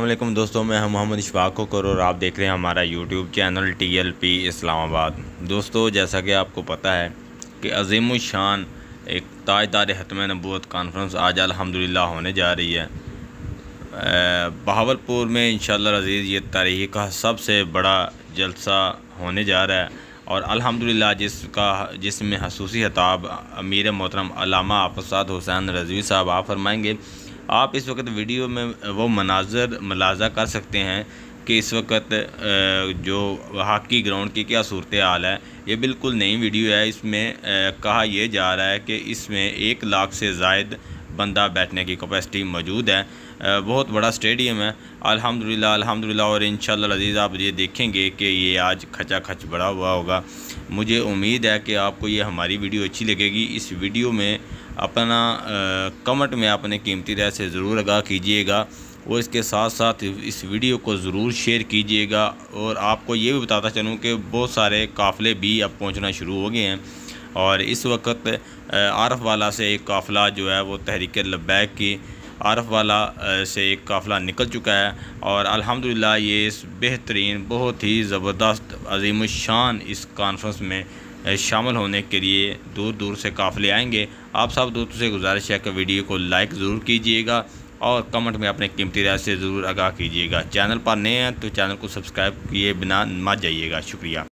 वालेकुम दोस्तों, मैं हम मोहम्मद इशफाक कोकर और आप देख रहे हैं हमारा YouTube channel T L P Islamabad. दोस्तों, जैसा कि आपको पता है कि अजीम शान एक ताजदार हतम नबूत कॉन्फ्रेंस आज अल्हम्दुलिल्लाह होने जा रही है। बहावलपुर में इन अज़ीज़ ये तारीख का सबसे बड़ा जलसा होने जा रहा है और अल्हम्दुलिल्लाह जिसका, जिसमें खसूसी हताब अमीर मोहतरम अलामा आफसाद हुसैन रजवी साहब, आप फरमाएँगे आप इस वक्त वीडियो में वो मनाजर, मलाजा कर सकते हैं कि इस वक्त जो हॉकी ग्राउंड की क्या सूरत हाल है। ये बिल्कुल नई वीडियो है। इसमें कहा यह जा रहा है कि इसमें एक लाख से जायद बंदा बैठने की कैपेसिटी मौजूद है। बहुत बड़ा स्टेडियम है। अल्हम्दुलिल्लाह अल्हम्दुलिल्लाह, और इन अज़ीज़ आप ये देखेंगे कि ये आज खचा खच बड़ा हुआ होगा। मुझे उम्मीद है कि आपको ये हमारी वीडियो अच्छी लगेगी। इस वीडियो में अपना कमेंट में अपने कीमती राय से ज़रूर आगाह कीजिएगा। और इसके साथ साथ इस वीडियो को ज़रूर शेयर कीजिएगा। और आपको ये भी बताता चलूँ कि बहुत सारे काफ़िले भी अब पहुँचना शुरू हो गए हैं। और इस वक्त आरफ वाला से एक काफ़िला जो है वो तहरीक लबैक की आरफ वाला से एक काफ़िला निकल चुका है और अल्हम्दुलिल्लाह ये इस बेहतरीन, बहुत ही ज़बरदस्त अजीम शान इस कॉन्फ्रेंस में शामिल होने के लिए दूर दूर से काफ़िले आएँगे। आप सब दोस्तों से गुजारिश है कि वीडियो को लाइक ज़रूर कीजिएगा और कमेंट में अपने कीमती राय से ज़रूर आगाह कीजिएगा। चैनल पर नए हैं तो चैनल को सब्सक्राइब किए बिना मत जाइएगा। शुक्रिया।